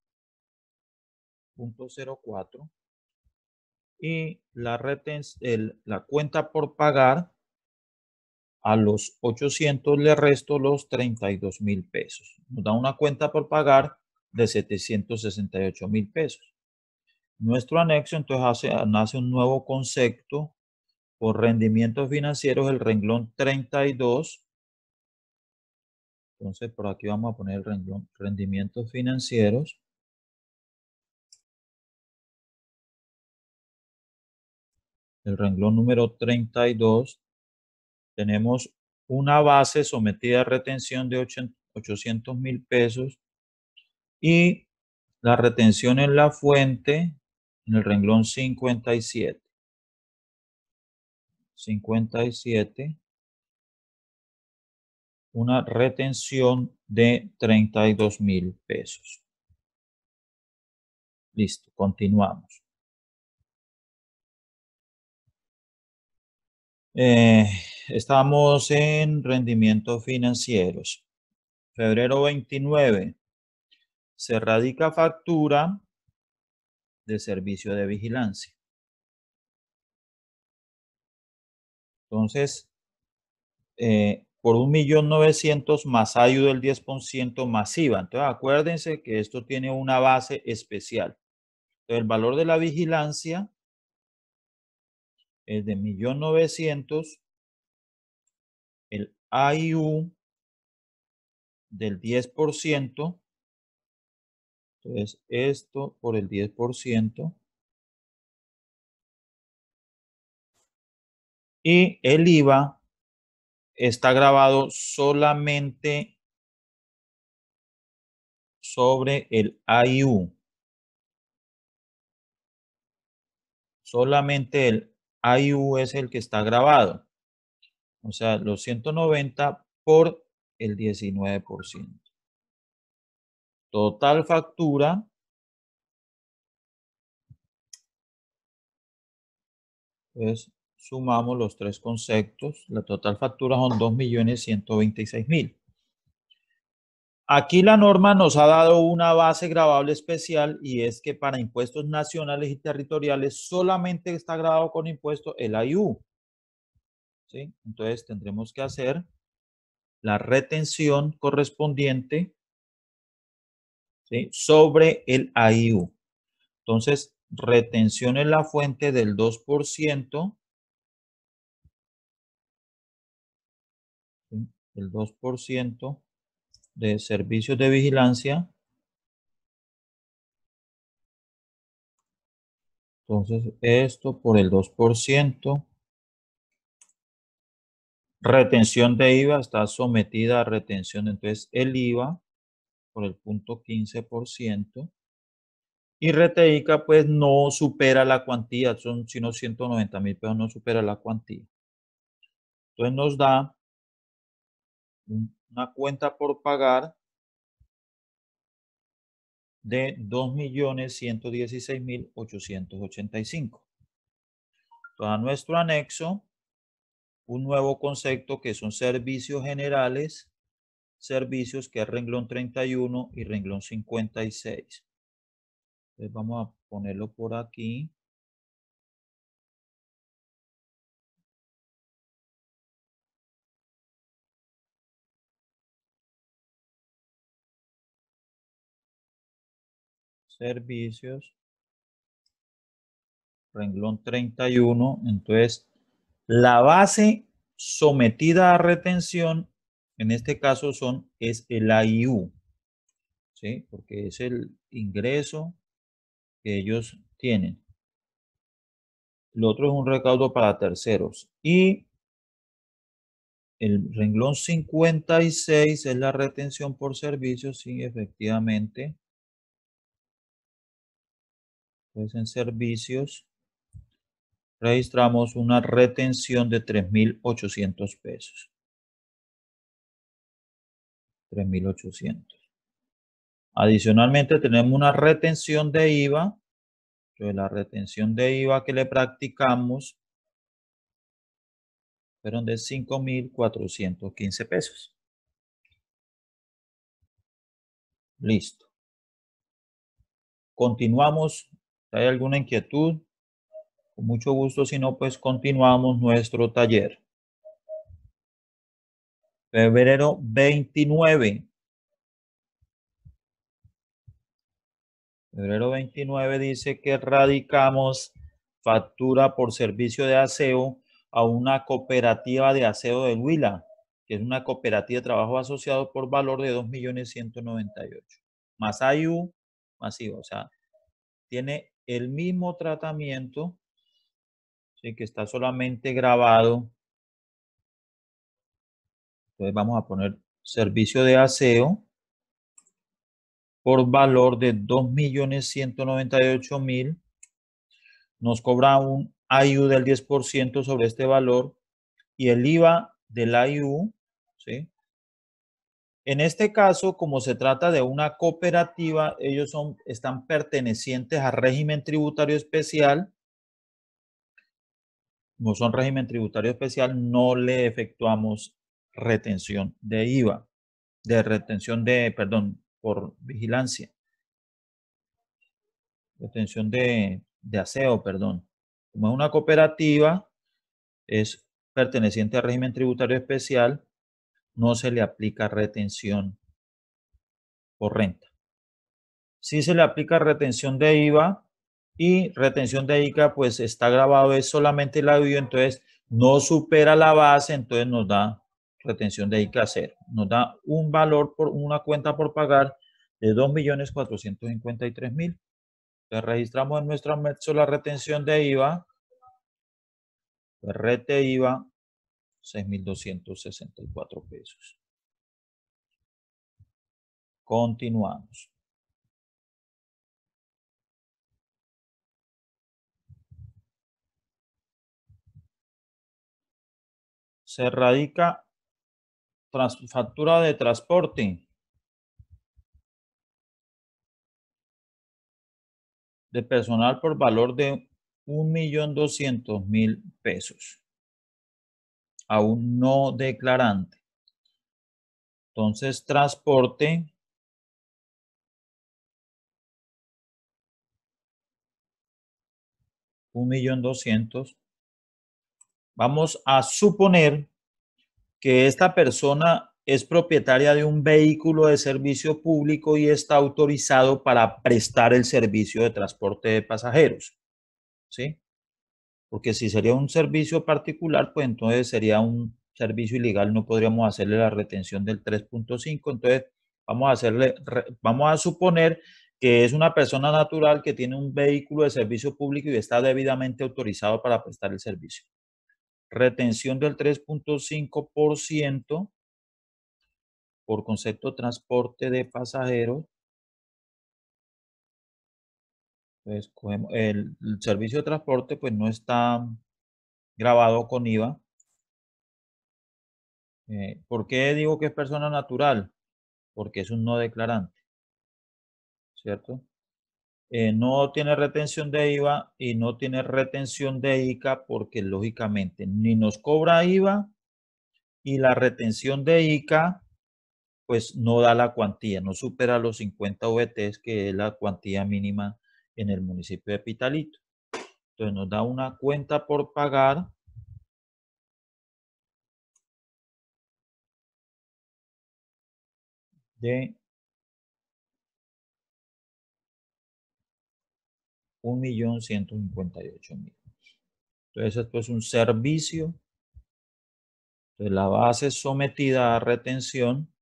0.04 y la, el, la cuenta por pagar a los 800 le resto los 32 mil pesos. Nos da una cuenta por pagar de 768 mil pesos. Nuestro anexo entonces hace, nace un nuevo concepto por rendimientos financieros, el renglón 32. Entonces por aquí vamos a poner el renglón rendimientos financieros. el renglón número 32, tenemos una base sometida a retención de 800 mil pesos y la retención en la fuente en el renglón 57. 57. Una retención de 32 mil pesos. Listo, continuamos. Eh, estamos en rendimientos financieros. Febrero 29. Se radica factura de servicio de vigilancia. Entonces, eh, por un millón novecientos más ayuda del 10% masiva. Entonces, acuérdense que esto tiene una base especial. el valor de la vigilancia es de 1.900.000, el AIU del 10%, entonces esto por el 10%, y el IVA está grabado solamente sobre el AIU. Solamente el IU es el que está grabado. O sea, los 190 por el 19%. Total factura. Pues sumamos los tres conceptos. La total factura son 2.126.000. Aquí la norma nos ha dado una base grabable especial y es que para impuestos nacionales y territoriales solamente está grabado con impuesto el IU. ¿Sí? Entonces tendremos que hacer la retención correspondiente ¿sí? sobre el IU. Entonces, retención en la fuente del 2%. El 2% de servicios de vigilancia Entonces, esto por el 2%. Retención de IVA está sometida a retención. Entonces, el IVA por el punto 15%. Y Reteica, pues, no supera la cuantía. Son, sino 190 mil pesos, no supera la cuantía. Entonces, nos da una cuenta por pagar de 2.116.885. A nuestro anexo, un nuevo concepto que son servicios generales, servicios que es renglón 31 y renglón 56. Entonces vamos a ponerlo por aquí. Servicios, renglón 31, entonces la base sometida a retención, en este caso son, es el AIU, ¿sí? porque es el ingreso que ellos tienen. Lo otro es un recaudo para terceros. Y el renglón 56 es la retención por servicios, sí, efectivamente. Pues en servicios registramos una retención de 3.800 pesos. 3.800. Adicionalmente tenemos una retención de IVA. Entonces la retención de IVA que le practicamos fueron de 5.415 pesos. Listo. Continuamos hay alguna inquietud, con mucho gusto, si no, pues continuamos nuestro taller. Febrero 29. Febrero 29 dice que radicamos factura por servicio de aseo a una cooperativa de aseo de Huila, que es una cooperativa de trabajo asociado por valor de 2.198. Más IU, masivo, o sea, tiene el mismo tratamiento, ¿sí? que está solamente grabado. Entonces vamos a poner servicio de aseo por valor de 2.198.000. Nos cobra un IU del 10% sobre este valor y el IVA del IU, ¿sí? En este caso, como se trata de una cooperativa, ellos son, están pertenecientes a régimen tributario especial. Como son régimen tributario especial, no le efectuamos retención de IVA, de retención de, perdón, por vigilancia. Retención de, de aseo, perdón. Como es una cooperativa, es perteneciente a régimen tributario especial, no se le aplica retención por renta. Si se le aplica retención de IVA y retención de ICA, pues está grabado, es solamente la IVA, entonces no supera la base, entonces nos da retención de ICA cero. Nos da un valor por una cuenta por pagar de 2.453.000. Entonces registramos en nuestra METSO la retención de IVA, rete IVA 6.264 pesos. Continuamos. Se radica factura de transporte de personal por valor de 1.200.000 pesos a un no declarante. Entonces, transporte un millón doscientos. Vamos a suponer que esta persona es propietaria de un vehículo de servicio público y está autorizado para prestar el servicio de transporte de pasajeros. ¿Sí? Porque si sería un servicio particular, pues entonces sería un servicio ilegal, no podríamos hacerle la retención del 3.5, entonces vamos a hacerle, vamos a suponer que es una persona natural que tiene un vehículo de servicio público y está debidamente autorizado para prestar el servicio. Retención del 3.5% por concepto de transporte de pasajeros. Pues el, el servicio de transporte pues no está grabado con IVA. Eh, ¿Por qué digo que es persona natural? Porque es un no declarante. ¿Cierto? Eh, no tiene retención de IVA y no tiene retención de ICA porque lógicamente ni nos cobra IVA y la retención de ICA pues no da la cuantía, no supera los 50 VTs que es la cuantía mínima en el municipio de Pitalito. Entonces nos da una cuenta por pagar de un millón ciento cincuenta y ocho mil. Entonces esto es un servicio. de la base sometida a retención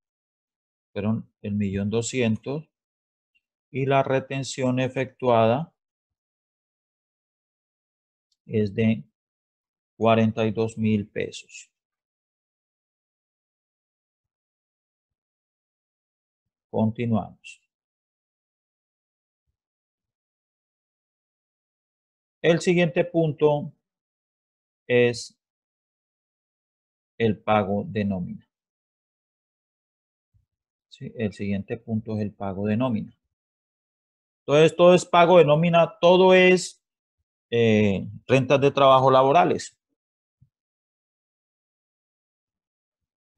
fueron el millón doscientos y la retención efectuada es de 42 mil pesos. Continuamos. El siguiente punto es el pago de nómina. El siguiente punto es el pago de nómina. Entonces, todo es pago de nómina, todo es eh, rentas de trabajo laborales.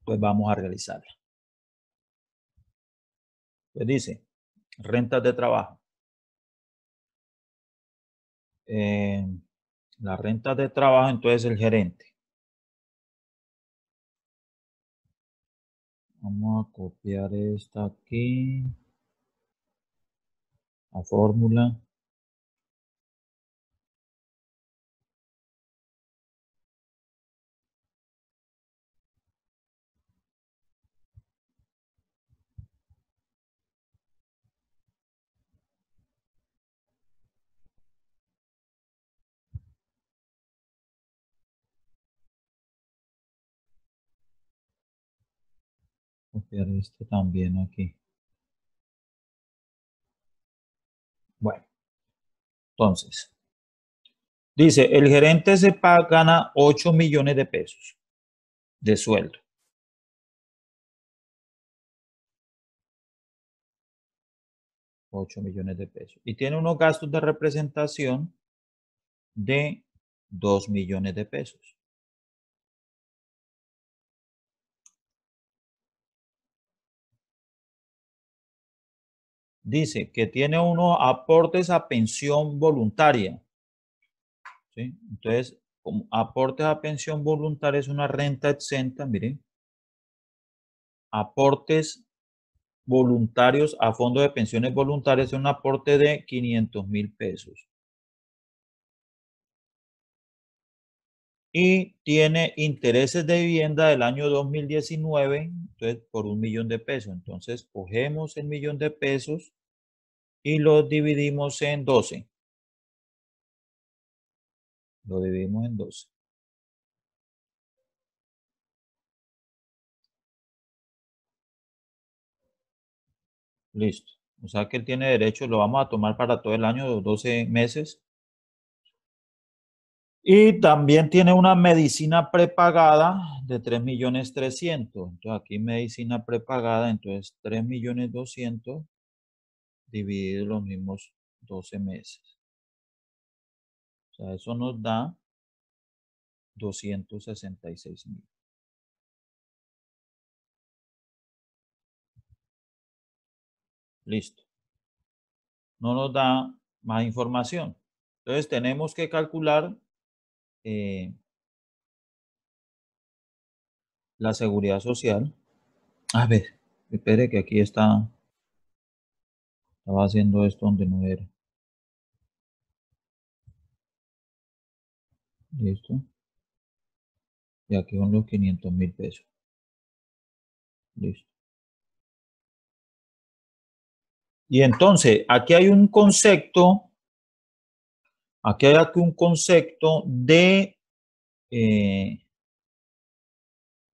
Pues vamos a realizarla. Pues dice, rentas de trabajo. Eh, la renta de trabajo, entonces el gerente. Vamos a copiar esta aquí. La fórmula. copiar esto también aquí. Bueno, entonces, dice, el gerente se paga, gana 8 millones de pesos de sueldo. $8 millones de pesos. Y tiene unos gastos de representación de 2 millones de pesos. Dice que tiene unos aportes a pensión voluntaria. Entonces, como aportes a pensión voluntaria es una renta exenta, miren. Aportes voluntarios a fondo de pensiones voluntarias es un aporte de 500 mil pesos. Y tiene intereses de vivienda del año 2019, entonces por un millón de pesos. Entonces, cogemos el millón de pesos y lo dividimos en 12. Lo dividimos en 12. Listo. O sea que él tiene derecho, lo vamos a tomar para todo el año, 12 meses. Y también tiene una medicina prepagada de 3 millones 300. Entonces aquí medicina prepagada, entonces 3 millones 200 dividido los mismos 12 meses. O sea, eso nos da 266 mil. Listo. No nos da más información. Entonces tenemos que calcular eh, la seguridad social. A ver, espere que aquí está estaba haciendo esto donde no era. Listo. Y aquí van los 500 mil pesos. Listo. Y entonces, aquí hay un concepto, aquí hay aquí un concepto de, eh,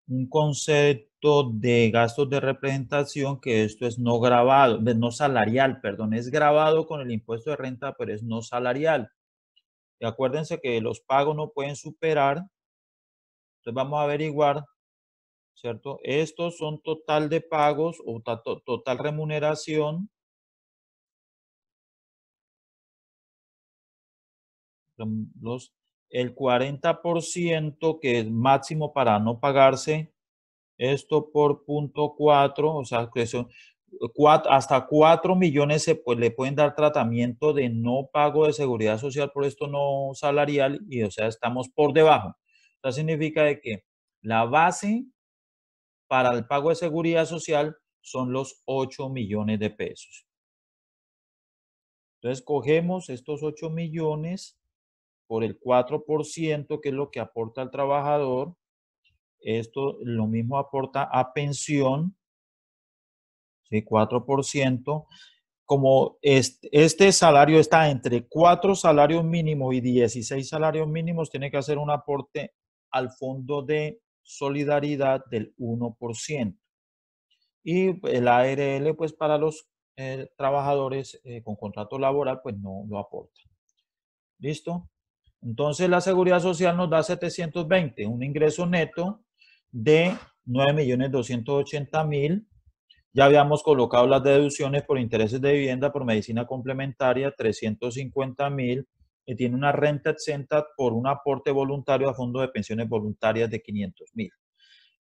un concepto de gastos de representación que esto es no grabado, no salarial, perdón, es grabado con el impuesto de renta, pero es no salarial. Acuérdense que los pagos no pueden superar, entonces vamos a averiguar, ¿cierto? Estos son total de pagos o total remuneración el 40% que es máximo para no pagarse, esto por punto 4, o sea, hasta 4 millones se pues, le pueden dar tratamiento de no pago de seguridad social por esto no salarial y o sea, estamos por debajo. Eso significa de que la base para el pago de seguridad social son los 8 millones de pesos. Entonces, cogemos estos 8 millones por el 4%, que es lo que aporta el trabajador. Esto lo mismo aporta a pensión, ¿sí? 4%. Como este, este salario está entre 4 salarios mínimos y 16 salarios mínimos, tiene que hacer un aporte al fondo de solidaridad del 1%. Y el ARL, pues para los eh, trabajadores eh, con contrato laboral, pues no lo aporta. ¿Listo? Entonces la seguridad social nos da 720, un ingreso neto de 9.280.000. Ya habíamos colocado las deducciones por intereses de vivienda, por medicina complementaria, 350.000 y tiene una renta exenta por un aporte voluntario a fondo de pensiones voluntarias de 500.000.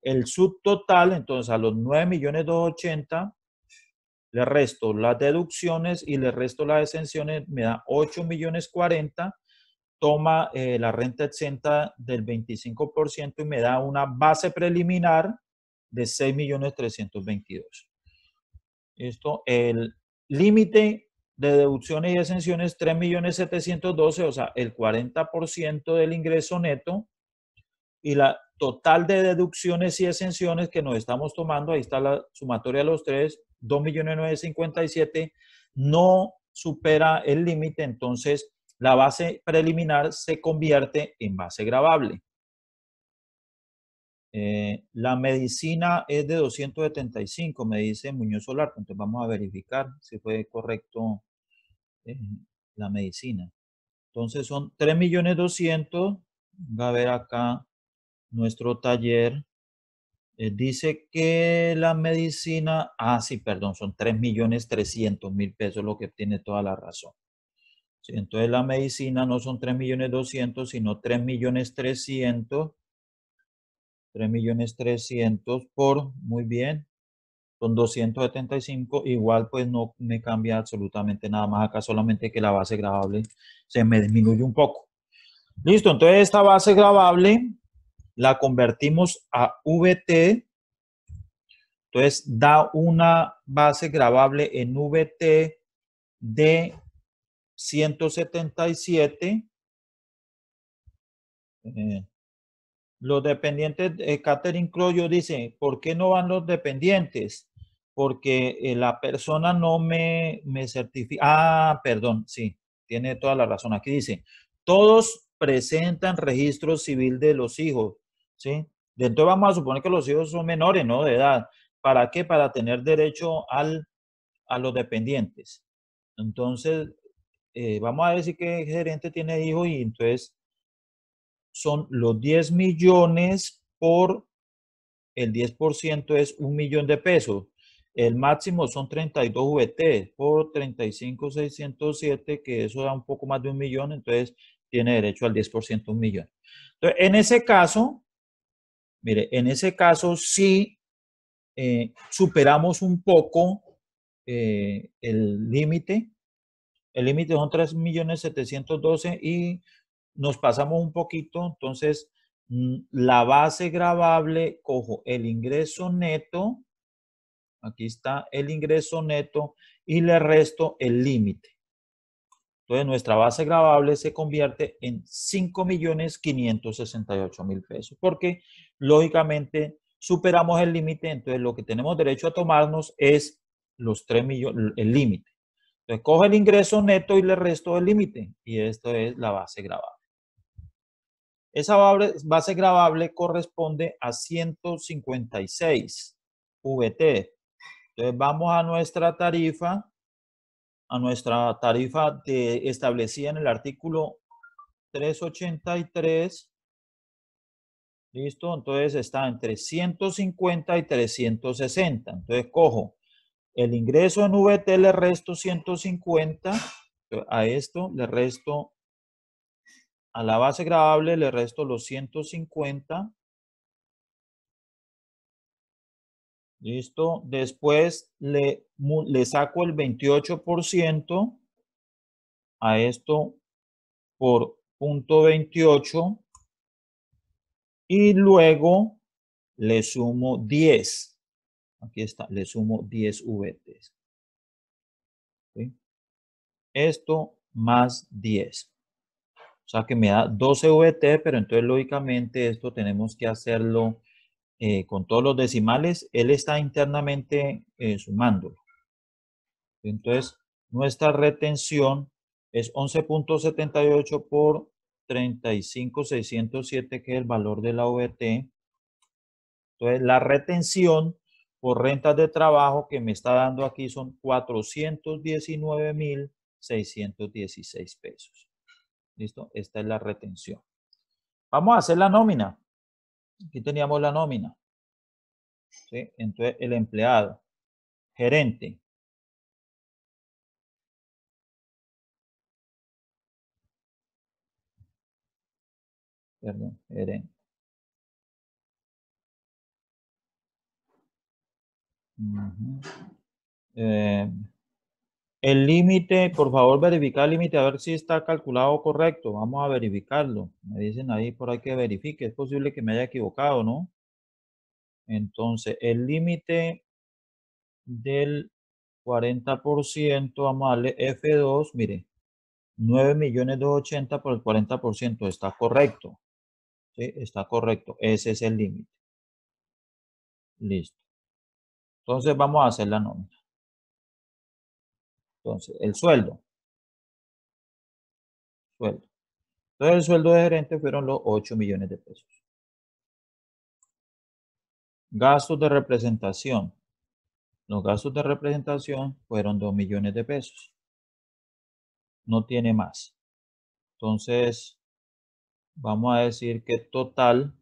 El subtotal, entonces, a los 9.280.000 le resto las deducciones y le resto las exenciones, me da 8.040.000 toma eh, la renta exenta del 25% y me da una base preliminar de 6.322.000. Esto, el límite de deducciones y exenciones 3.712.000, o sea, el 40% del ingreso neto y la total de deducciones y exenciones que nos estamos tomando, ahí está la sumatoria de los tres, 2.957.000, no supera el límite, entonces la base preliminar se convierte en base grabable. Eh, la medicina es de 275, me dice Muñoz Solar. Entonces vamos a verificar si fue correcto eh, la medicina. Entonces son 3.200.000. Va a ver acá nuestro taller. Eh, dice que la medicina, ah, sí, perdón, son 3.300.000 pesos, lo que tiene toda la razón. Entonces la medicina no son 3 millones 200, sino 3 millones 300. 3 millones 300 por, muy bien, son 275. Igual pues no me cambia absolutamente nada más acá, solamente que la base grabable se me disminuye un poco. Listo, entonces esta base grabable la convertimos a VT. Entonces da una base grabable en VT de 177. Eh, los dependientes, de Catherine Cloyo dice, ¿por qué no van los dependientes? Porque eh, la persona no me, me certifica. Ah, perdón, sí, tiene toda la razón. Aquí dice, todos presentan registro civil de los hijos, ¿sí? Entonces vamos a suponer que los hijos son menores, ¿no? De edad. ¿Para qué? Para tener derecho al, a los dependientes. Entonces, eh, vamos a decir que el gerente tiene hijos y entonces son los 10 millones por el 10% es un millón de pesos. El máximo son 32 VT por 35,607, que eso da un poco más de un millón, entonces tiene derecho al 10% un millón. Entonces, en ese caso, mire, en ese caso sí eh, superamos un poco eh, el límite el límite son 3.712.000 y nos pasamos un poquito, entonces mm, la base grabable, cojo el ingreso neto, aquí está el ingreso neto y le resto el límite. Entonces nuestra base grabable se convierte en 5.568.000 pesos, porque lógicamente superamos el límite, entonces lo que tenemos derecho a tomarnos es los 3 millones, el límite. Entonces, coge el ingreso neto y le resto el límite. Y esto es la base grabable. Esa base grabable corresponde a 156 VT. Entonces, vamos a nuestra tarifa, a nuestra tarifa de, establecida en el artículo 383. ¿Listo? Entonces está entre 150 y 360. Entonces cojo el ingreso en VT, le resto 150. A esto le resto, a la base grabable le resto los 150. ¿Listo? Después le, le saco el 28% a esto por punto 28 y luego le sumo 10. Aquí está, le sumo 10 VTs. Esto más 10. O sea que me da 12 VT, pero entonces lógicamente esto tenemos que hacerlo eh, con todos los decimales. Él está internamente eh, sumándolo. Entonces, nuestra retención es 11.78 por 35,607, que es el valor de la VT. Entonces, la retención por rentas de trabajo que me está dando aquí son 419,616 pesos. ¿Listo? Esta es la retención. Vamos a hacer la nómina. Aquí teníamos la nómina. Entonces, el empleado, gerente, perdón, gerente. Eh, el límite, por favor, verificar el límite a ver si está calculado correcto. Vamos a verificarlo. Me dicen ahí por ahí que verifique. Es posible que me haya equivocado, ¿no? Entonces, el límite del 40%, vamos a darle F2, mire, 9 millones 280 por el 40%, está correcto. ¿sí? Está correcto. Ese es el límite. Listo. Entonces vamos a hacer la nómina. Entonces, el sueldo. Sueldo. Entonces el sueldo de gerente fueron los 8 millones de pesos. Gastos de representación. Los gastos de representación fueron 2 millones de pesos. No tiene más. Entonces, vamos a decir que total,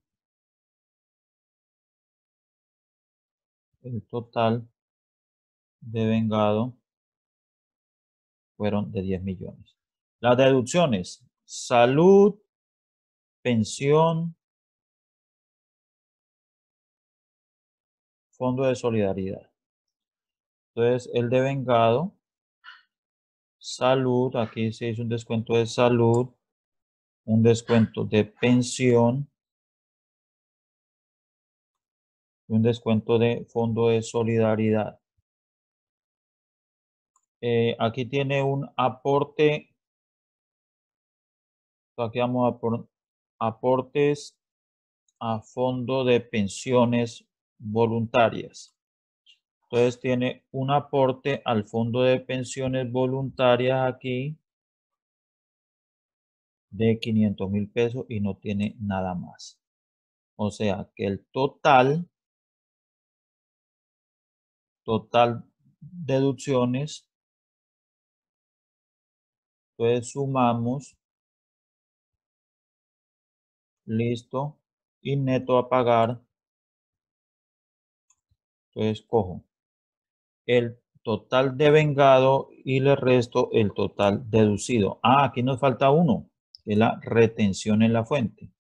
el total de vengado fueron de 10 millones. Las deducciones, salud, pensión, fondo de solidaridad. Entonces, el de vengado, salud, aquí se hizo un descuento de salud, un descuento de pensión y un descuento de fondo de solidaridad. Eh, aquí tiene un aporte. Aquí vamos a por aportes a fondo de pensiones voluntarias. Entonces tiene un aporte al fondo de pensiones voluntarias aquí de 500 mil pesos y no tiene nada más. O sea que el total, total deducciones, pues sumamos, listo, y neto a pagar, entonces cojo el total de vengado y le resto el total deducido. Ah, aquí nos falta uno es la retención en la fuente.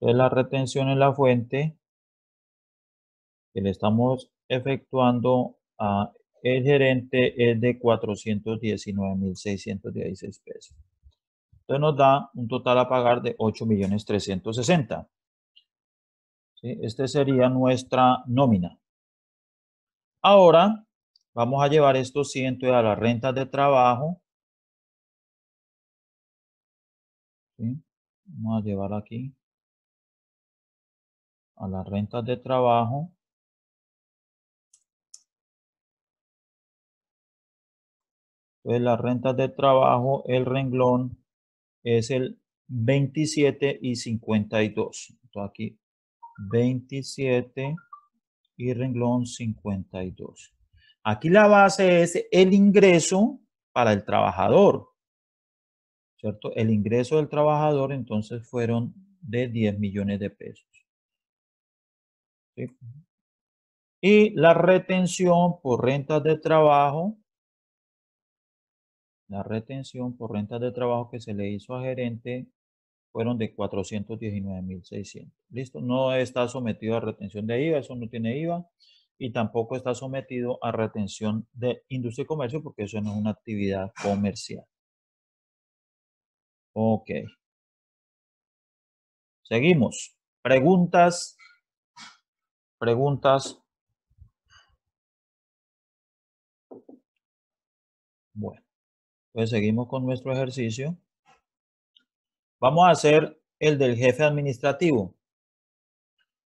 Entonces la retención en la fuente que le estamos efectuando a el gerente es de 419.616 pesos. Entonces nos da un total a pagar de 8.360. ¿Sí? Este sería nuestra nómina. Ahora vamos a llevar estos cientos a las rentas de trabajo Vamos a llevar aquí a las rentas de trabajo. Entonces, las rentas de trabajo, el renglón es el 27 y 52. Entonces, aquí 27 y renglón 52. Aquí la base es el ingreso para el trabajador. ¿Cierto? El ingreso del trabajador entonces fueron de 10 millones de pesos. Y la retención por rentas de trabajo, la retención por rentas de trabajo que se le hizo a gerente fueron de 419.600. ¿Listo? No está sometido a retención de IVA, eso no tiene IVA. Y tampoco está sometido a retención de industria y comercio porque eso no es una actividad comercial. Ok. Seguimos. Preguntas. Preguntas. Bueno, pues seguimos con nuestro ejercicio. Vamos a hacer el del jefe administrativo.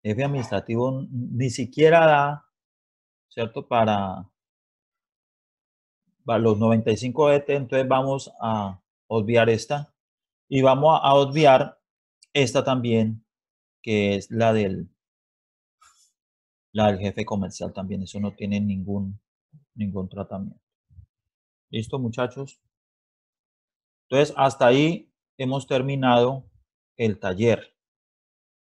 jefe administrativo ni siquiera da, ¿cierto? Para, para los 95 ET, entonces vamos a obviar esta. Y vamos a obviar esta también, que es la del, la del jefe comercial también. Eso no tiene ningún, ningún tratamiento. ¿Listo, muchachos? Entonces, hasta ahí hemos terminado el taller.